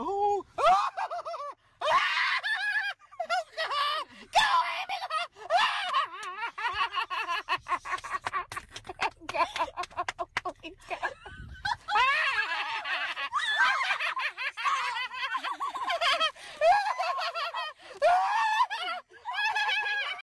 Oh! oh, God.